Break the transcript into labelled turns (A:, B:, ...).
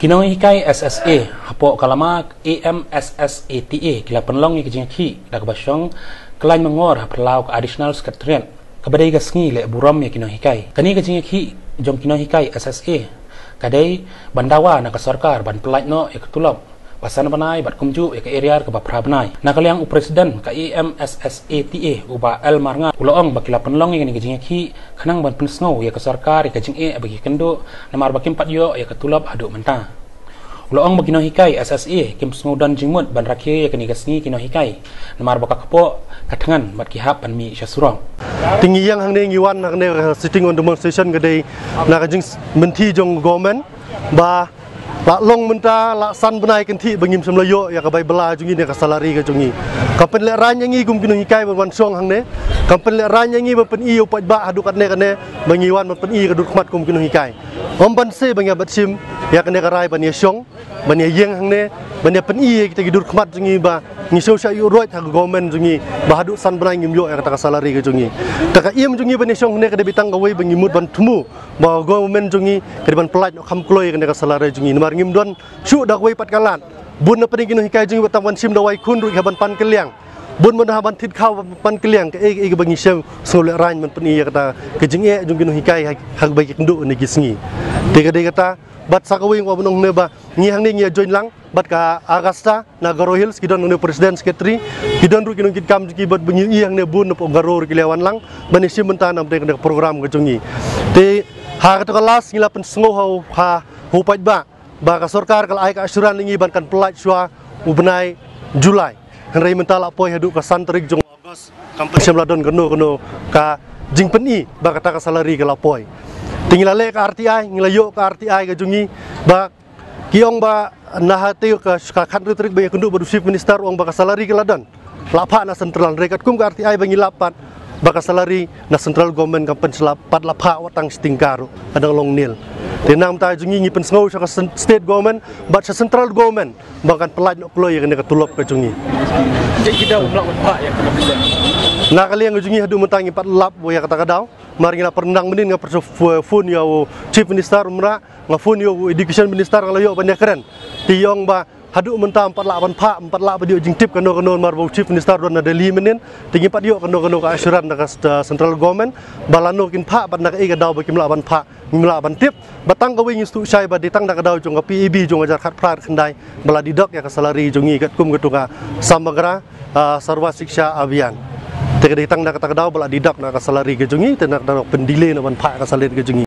A: Kinong hikai SSA hapo kalama AMSSATA kila penlong ni kejing ki. Dak basyong kelain mengor. Perlau ke additional secretariat kabadai gasngi le buram ya kinong hikai kani kejing ki jom kinong hikai SSA kadai bandawa nak sarkar ban pelaj no ya ketulop pasan banai bat kumju ya ke area ke bapra banai nak kaliang presiden ke AMSSATA uba L marnga uloong bakila penlong yang kejing ki kanang ban pensngo ya ke sarkar ya kejing e bagi kendo namar bakim pat yo ya ketulop adu mentah Uloong bagi hikai SSA kim sngodan jingmut ban rakie ya kini gasni kino hikai namar baka kepo katangan mat kihap ban mi syasurong
B: tinggi yang hang ne ngiwan hang ne sitting on demonstration gede na kajing menti jong government ba la long menta la san benai thi bangim sam layo ya ka bai bela jungi ne ka salary ka jungi. Kapen le ran yangi gum kino hikai ban wan song hang ne. Kapen le ran ban pen i yo pat ba adu kat ne kan ne bangiwan ban pen i ka khmat kum kino hikai om ban se bangya bat sim ya kan ne ka rai ban ye song bani yang hang ne bani pen i kita gidur khmat jungi ba ni so sha yu roi ta government jungi ba hadu san brai ngim yo ka ta salary ka jungi. Ta ka jungi bani song ne ka bitang ga wei bangi mut ban tumu ba government jungi ka ban pelaj kham kloi ka ka salary jungi mar ngim don shu da wei pat kalan bun na pen ginu hikai jungi batang wan sim da wai kun ru ka ban pan keliang bun mun haban tit khaw pan keliang ka e e bangi sem so le ran man pen i ka ta ka jingi jungi no hikai hak bai ki ndu ni gisngi te ka de ka ta bat sakawing wa bunong neba ngi hang ni join lang bat ka agasta na garo hills kidon ne president secretary kidon ru kinong kit kam ki bat bunyi i hang ne bun po garo ki lewan lang bani sim menta nam program ga jungi te ha ka to ngila pen sngo ha ha hu pat ba ba ka sarkar kal ai ka asuran ngi ban kan pelaj swa ubnai julai. Kan rei menta la poi hadu ka santrik jong agos kampung sim ladon geno geno ka jing peni ba ka ta ka salary ka la poi tinggal lek RTI ngilayo ke RTI ke jungi ba kiong ba nahati ke ka khandri trik ba kundu badu chief minister uang ba salari ke ladan lapa na central rekat kum ke RTI bangi lapat ba salari na central government kampen selapat lapa watang stingkaru ada long nil tenang ta jungi ngi pen sngau sa state government ba sa central government bahkan pelaj nok kloy yang ne tulop ke jungi
C: jadi kita umlak pak ya kena bisa.
B: Nak kali yang jungi hadu mentangi pat lap bo ya kata kadau. Mari ngila perendang menin nga perso fun ya chief minister umra nga fun yo education minister kalau yo banyak keren. Tiong ba hadu mentah empat lak ban pak empat lak dia jing tip kano kano mar chief minister don na delhi menin. Tinggi pat yo kano kano ka asuran na central government. Balano kin pak ban nak e kadau ba kim lak ban lak ban tip. Batang ka wing stu shai ba ditang na kadau jong ka peb jong ajar khat prat khandai bala didok ya ka salary jongi kat kum ketuka samagra sarwa siksha abian Teka ditang nak kata kau bala didak nak salary ke jungi, tena nak pendile nak ban pak salary ke jungi.